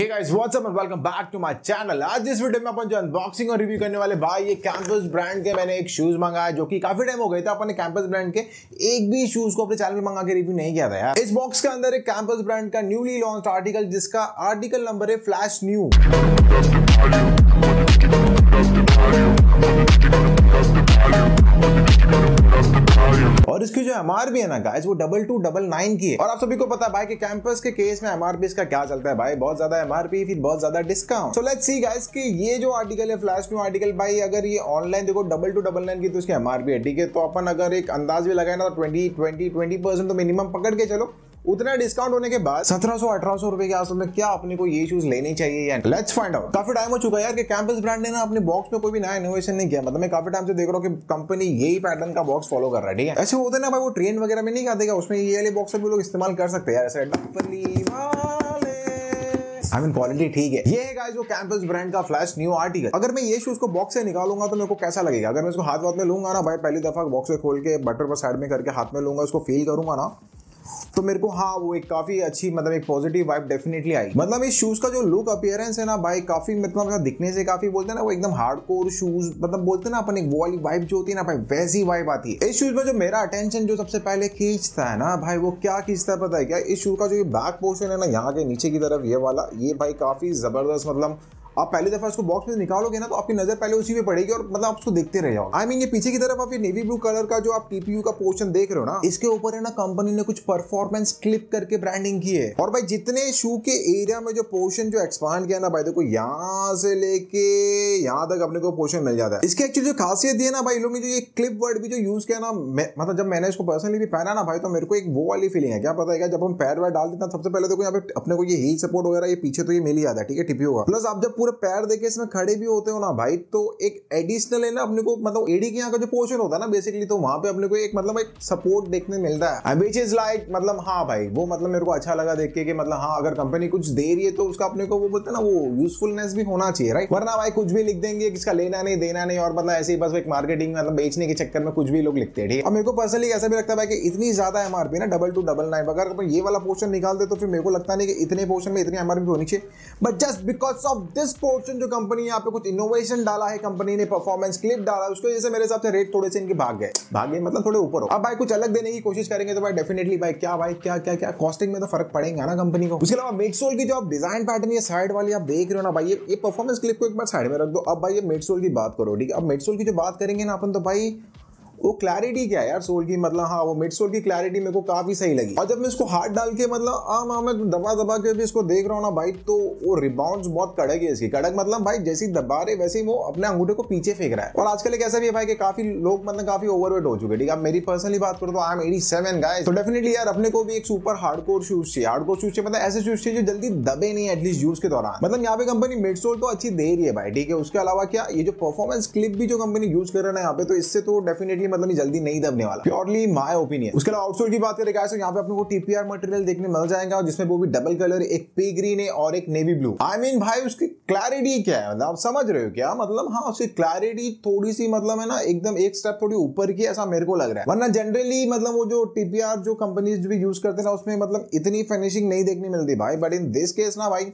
Hey guys what's up and welcome back to my channel आज इस video में अपन जो अनबॉक्सिंग और रिव्यू करने वाले भाई, ये कैंपस ब्रांड के मैंने एक शूज़ मंगाया जो कि काफ़ी टाइम हो गए थे। अपने कैंपस ब्रांड के एक भी शूज़ को अपने चैनल में मंगा के रिव्यू नहीं किया था यार। इस बॉक्स के अंदर एक कैंपस ब्रांड का न्यूली लॉन्च आर्टिकल जिसका आर्टिकल नंबर है फ्लैश न्यू और इसकी जो एमआरपी है ना गाइज़ वो डबल टू डबल नाइन की है। और आप सभी को पता है भाई कि कैंपस के केस में एमआरपी इसका क्या चलता है भाई? बहुत ज़्यादा एमआरपी फिर बहुत ज़्यादा discount so let's see guys की ये जो आर्टिकल है फ्लैश न्यू आर्टिकल भाई, अगर ये ऑनलाइन देखो डबल टू डबल नाइन की तो इसकी एमआरपी है, ठीक है? तो अपन अगर एक अंदाज भी लगाए ना तो ट्वेंटी ट्वेंटी ट्वेंटी परसेंट तो मिनिमम पकड़ के चलो। उतना डिस्काउंट होने के बाद सत्रह सौ, अठारह सौ रुपए के आसपास में क्या अपने को ये शूज़ लेने चाहिए या लेट्स फाइंड आउट काफ़ी टाइम हो चुका है यार कि कैंपस ब्रांड ने ना अपने बॉक्स में कोई भी नया इनोवेशन नहीं किया। मतलब मैं काफ़ी टाइम से देख रहा हूँ कि कंपनी यही पैटर्न का बॉक्स फॉलो कर रहा है, ठीक है? ऐसे होते ना भाई, वो ट्रेन वगैरह में नहीं खाते उसमें ये वाले बॉक्स भी लोग इस्तेमाल कर सकते हैं यार आई मीन क्वालिटी ठीक है। ये है गाइस जो कैंपस ब्रांड का फ्लैश न्यू आर्टिकल अगर मैं ये शूज़ को बॉक्स से निकालूँगा तो मेरे को कैसा लगेगा? अगर मैं इसको हाथ वाथ में लूँगा ना भाई, पहली दफ़ा बॉक्स से खोल के बटर पर साइड में करके हाथ में लूँगा, उसको फील करूँगा ना तो मेरे को हाँ वो एक काफ़ी अच्छी मतलब एक पॉजिटिव वाइब डेफिनेटली आई। मतलब इस शूज़ का जो लुक अपियरेंस है ना, भाई, काफ़ी मतलब दिखने से काफ़ी बोलते हैं ना, वो एकदम हार्ड कोर शूज़ मतलब बोलते हैं ना अपन, एक वो वाली वाइब जो होती है ना भाई, वैसी वाइब आती है। इस शूज़ में जो मेरा अटेंशन जो सबसे पहले खींचता है ना, भाई, वो क्या खींचता है पता है क्या? इस शूज़ का जो ये बैक पोर्शन है ना, यहाँ के नीचे की तरफ़ ये वाला, ये भाई काफ़ी ज़बरदस्त मतलब आप पहली दफ़ा इसको बॉक्स में निकालोगे ना तो आपकी नज़र पहले उसी पे पड़ेगी और मतलब आप उसको देखते रह आई मीन ये पीछे की तरफ़ आप ये नेवी ब्लू कलर का जो आप टीपीयू का पोर्शन देख रहे हो ना, इसके ऊपर है ना कंपनी ने कुछ परफॉर्मेंस क्लिप करके ब्रांडिंग की है। और भाई, जितने शू के एरिया में जो पोर्शन जो एक्सपांड किया ना भाई देखो यहाँ से लेके यहाँ तक अपने को पोर्शन मिल जाता है। इसकी एक्चुअली जो खासियत है ना भाई, लोग ने जो ये क्लिप वर्ड भी जो यूज़ किया ना मतलब जब मैंने इसको पर्सनली भी पहना ना भाई तो मेरे को एक वो वाली फीलिंग है। क्या पता है क्या, जब हम पैर वैर डाल देते हैं सबसे पहले देखो यहाँ पे अपने को ये हील सपोर्ट वगैरह, ये पीछे तो ये मिल ही जाता है, ठीक है टीपीयू का। प्लस आप जब पूरे पैर देखे इसमें खड़े भी होते हो ना भाई तो एक एडिशनल है ना अपने को मतलब एडी के यहाँ का जो पोर्शन होता है ना बेसिकली तो वहाँ पे अपने को एक मतलब एक सपोर्ट देखने मिलता है। विच इज़ लाइक मतलब हाँ भाई, वो मतलब मेरे को अच्छा लगा देख के मतलब हाँ अगर कंपनी कुछ दे रही है तो उसका अपने को वो बोलते ना, वो यूजफुलनेस भी होना चाहिए राइट वरना भाई कुछ भी लिख देंगे, किसका लेना नहीं, देना नहीं, और मतलब ऐसे ही बस एक मार्केटिंग मतलब बेचने के चक्कर में कुछ भी लोग लिखते हैं, ठीक है? मेरे को पर्सनली ऐसा भी लगता है कि इतनी ज़्यादा एमआरपी ना डबल टू डबल नाइन अगर ये वाला पोर्शन निकाल दे तो फिर मेरे को लगता नहीं कि इतने पोर्शन में इतनी एमआरपी होनी चाहिए। But just because of this portion जो कंपनी यहाँ पे कुछ इनोवेशन डाला है कंपनी ने परफॉर्मेंस क्लिप डाला, उसको वजह से मेरे हिसाब से रेट थोड़े से इनके भाग गए। भाग गए मतलब थोड़े ऊपर हो। अब भाई कुछ अलग देने की कोशिश करेंगे तो भाई डेफिनेटली भाई क्या भाई, क्या क्या क्या कॉस्टिंग में तो फ़र्क पड़ेगा ना कंपनी को। उसके अलावा मिडसोल की जो आप डिज़ाइन पैटर्न ये साइड वाली आप देख रहे हो ना भाई, ये परफॉर्मेंस क्लिप को एक बार साइड में रख दो। अब भाई ये मिडसोल की बात करो, ठीक है? अब मेडसोल की जो बात करेंगे ना अपन तो भाई वो क्लैरिटी क्या है यार सोल की? मतलब हाँ वो मिड सोल की क्लैरिटी मेरे को काफ़ी सही लगी। और जब मैं इसको हाथ डाल के मतलब आम आम, मैं दबा दबा के भी इसको देख रहा हूँ ना भाई तो वो रिबाउंड बहुत कड़क है इसकी। कड़क मतलब भाई, जैसी दबा रहे, वैसे ही वो अपने अंगूठे को पीछे फेंक रहा है। और आजकल एक ऐसा भी है भाई कि काफ़ी लोग मतलब काफ़ी ओवरवेट हो चुके ठीक है? मेरी पर्सनली बात करो तो I am eighty seven guys तो डेफिनेटली यार, अपने को भी एक सुपर हार्डकोर शूज़ चाहिए। हार्ड कोर शूज़ चाहिए मतलब ऐसे शूज़ चाहिए जो जल्दी दबे नहीं एटलीस्ट यूज़ के दौरान। मतलब यहाँ पे कंपनी मिड सोल तो अच्छी दे रही है भाई, ठीक है? उसके अलावा क्या, ये जो परफॉर्मेंस क्लिप भी जो कंपनी यूज़ कर रहा है यहाँ पे तो इससे तो डेफिनेटली मतलब जल्दी नहीं दबने वाला। प्योरली माय ओपिनियन उसके अलावा आउटसोल की बात करें गाइस तो यहाँ पे अपने को टीपीआर मटेरियल देखने मिल जाएगा, और जिसमें वो भी डबल कलर एक पे ग्रीन है और एक नेवी ब्लू आई मीन भाई, उसकी क्लैरिटी क्या है? मतलब आप समझ रहे हो क्या? मतलब हाँ उसकी क्लैरिटी थोड़ी सी मतलब है ना, एकदम एक स्टेप थोड़ी ऊपर की ऐसा मेरे को लग रहा है। वरना जनरली मतलब वो जो टीपीआर जो कंपनीज़ भी यूज़ करते ना, उसमें मतलब इतनी फिनिशिंग नहीं देखने मिलती भाई। बट इन दिस केस ना भाई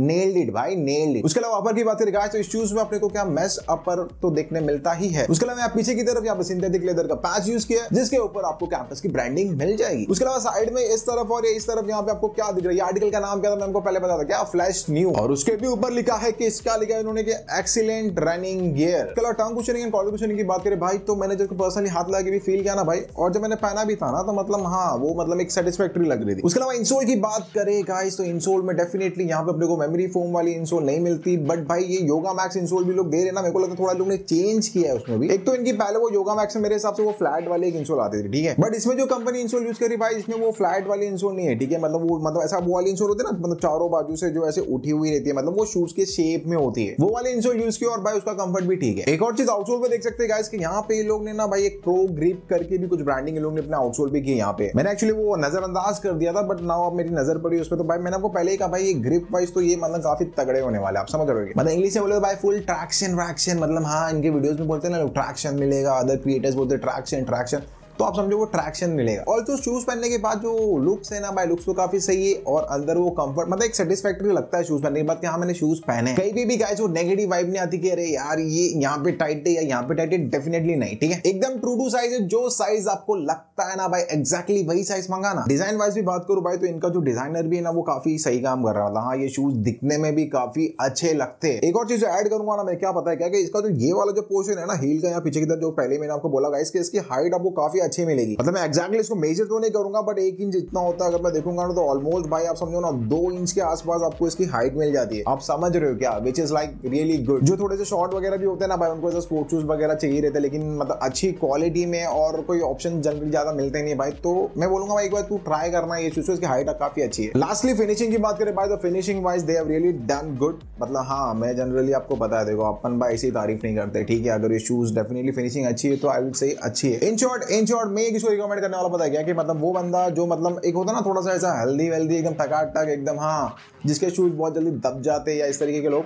नेल्ड इट भाई नेल्ड इट उसके अलावा अपर की बात करें तो इस शूज़ में अपने को क्या मैश अपर तो देखने मिलता ही है। उसके अलावा पीछे की तरफ़ यहाँ सिंथेटिक लेदर का पैच यूज़ किया जिसके ऊपर आपको कैंपस की ब्रांडिंग मिल जाएगी। उसके अलावा साइड में इस तरफ़ और इस तरफ़ यहाँ पे आपको क्या दिख रहा है? आर्टिकल का नाम क्या था? मैं आपको पहले बता क्या? फ्लैश न्यू और उसके भी ऊपर लिखा है कि इसका लिखा है इन्होंने एक्सीलेंट रनिंग गियर उसके अलावा कॉलर कुशनिंग की बात करें, भाई तो मैंने जब पर्सनली हाथ लगा के भी फील किया ना भाई, और जब मैंने पहना भी था ना तो मतलब हाँ वो मतलब एक सेटिस्फैक्ट्री लग रही थी। उसके अलावा इंसोल की बात करें गाइस तो इंसोल में डेफिनेटली यहाँ पे अपने को मेमोरी फोम वाली इंसोल नहीं मिलती बट भाई ये योगा मैक्स इंसोल भी लोग दे रहे ना, मेरे को लगता है थोड़ा लोग ने चेंज किया है उसमें भी। एक तो इनकी पहले वो योगा मैक्स मेरे हिसाब से वो फ्लैट वाली एक इंसोल आती थी, ठीक है? बट इसमें जो कंपनी इंसोल यूज़ करी भाई, इसमें वो फ्लैट वाली इंसोल नहीं है, ठीक है? मतलब वो मतलब ऐसा वो वाली इंसोल होती है ना मतलब चारों बाजू से जो ऐसे उठी हुई रहती है मतलब वो शूज़ के शेप में होती है। वो वाली इंसोल यूज़ की और भाई उसका कंफर्ट भी ठीक है। एक और चीज़ आउटसोल पे देख सकते हैं कि यहाँ पे लोग ने ना भाई एक प्रो ग्रिप करके भी कुछ ब्रांडिंग लोग ने अपने आउटसोल भी की यहाँ पे। मैंने एक्चुअली वो नजरअंदाज कर दिया था बट नाउ अब मेरी नज़र पड़ी उसमें तो भाई मैंने आपको पहले ही कहा, भाई ये ग्रिप वाइज तो ये मतलब काफ़ी तगड़े होने वाले आप समझ रहे मतलब इंग्लिश में बोले भाई फुल ट्रैक्शन वैक्शन मतलब हाँ इनके वीडियोज़ में बोलते हैं ना ट्रैक्शन मिलेगा अदर क्रिएटर्स बोलते हैं ट्रैक्शन ट्रैक्शन तो आप समझो वो ट्रैक्शन मिलेगा। और तो शूज़ पहनने के बाद जो लुक्स है ना भाई लुक्स तो काफ़ी सही है और अंदर वो कंफर्ट मतलब एक सेटिस्फैक्ट्री लगता है शूज़ पहनने के बाद हाँ मैंने शूज़ पहने कहीं भी, भी गाइस वो नेगेटिव वाइब नहीं आती कि अरे यार ये यहाँ पे टाइट है या यहाँ पे टाइट है डेफिनेटली नहीं ठीक है? एकदम ट्रू टू साइज़ है जो साइज़ आपको लगता है ना भाई एग्जैक्टली वही साइज़ मंगाना। डिज़ाइन वाइज भी बात करूँ भाई तो इनका जो डिज़ाइनर भी है ना वो काफ़ी सही काम कर रहा था हाँ ये शूज़ दिखने में भी काफ़ी अच्छे लगते हैं। एक और चीज़ ऐड करूँगा ना मैं क्या पता है क्या? कि इसका जो ये वाला जो पोर्शन है ना हील का यहाँ पीछे की तरफ़ जो पहले मैंने आपको बोला गाइस कि इसकी हाइट आपको काफ़ी अच्छी मिलेगी। मतलब मैं एक्जैक्टली इसको मेजर तो नहीं करूँगा बट एक इंच इतना होता है, अगर मैं देखूँगा ना तो ऑलमोस्ट भाई आप समझो ना, दो इंच के आसपास आपको इसकी हाइट मिल जाती है। आप समझ रहे हो क्या? Which is like really good जो थोड़े से शॉर्ट वगैरह भी होते हैं ना भाई, उनको स्पोर्ट शूज़ वगैरह चाहिए रहते लेकिन मतलब अच्छी क्वालिटी में और कोई ऑप्शन जनरली ज़्यादा मिलते नहीं भाई तो मैं बोलूँगा भाई, एक बार तू ट्राई करना ये शूज़ की हाइट काफ़ी अच्छी है। लास्टली फिनिशिंग की बात करें भाई तो finishing wise they have really done good मतलब हाँ मैं जनरली आपको बता है देखो अपन भाई ऐसी तारीफ़ नहीं करते, ठीक है? अगर ये शूज़ डेफिनेटली फिनिशिंग अच्छी है तो आई वुड से अच्छी है। इन शॉर्ट इन शॉर्ट मैं किसको रिकमेंड करने वाला पता है क्या? कि मतलब वो बंदा जो मतलब एक होता ना, थोड़ा सा ऐसा हेल्दी वेल्दी एकदम टकाटक, एकदम हाँ जिसके शूज़ बहुत जल्दी दब जाते हैं या इस तरीके के लोग।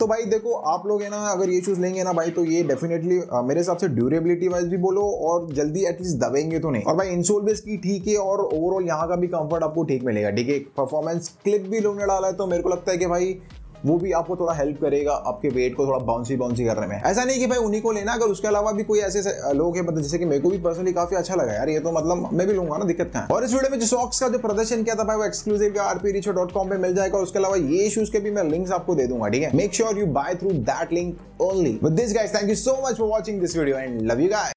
तो भाई देखो, आप लोग है ना, अगर ये शूज़ लेंगे ना भाई तो ये डेफिनेटली मेरे हिसाब से ड्यूरेबिलिटी वाइज भी बोलो और जल्दी एटलीस्ट दबेंगे तो नहीं। और भाई इंसोल बेस की ठीक है और ओवरऑल यहाँ का भी कंफर्ट आपको ठीक मिलेगा, ठीक है? परफॉर्मेंस क्लिप भी लोग ने डाला है तो मेरे को लगता है कि भाई वो भी आपको थोड़ा हेल्प करेगा आपके वेट को थोड़ा बाउंसी बाउंसी करने में। ऐसा नहीं कि भाई उन्हीं को लेना, अगर उसके अलावा भी कोई ऐसे लोग हैं मतलब जैसे कि मेरे को भी पर्सनली काफ़ी अच्छा लगा यार, ये तो मतलब मैं भी लूँगा ना, दिक्कत का और इस वीडियो में जो सॉक्स का जो प्रदर्शन किया था भाई, वो exclusive RP Richo dot com पे मिल जाएगा उसके अलावा ये शूज़ के भी मैं लिंक्स आपको दे दूँगा, ठीक है? Make sure you buy through that link only with this guys thank you so much for watching this video and love you guys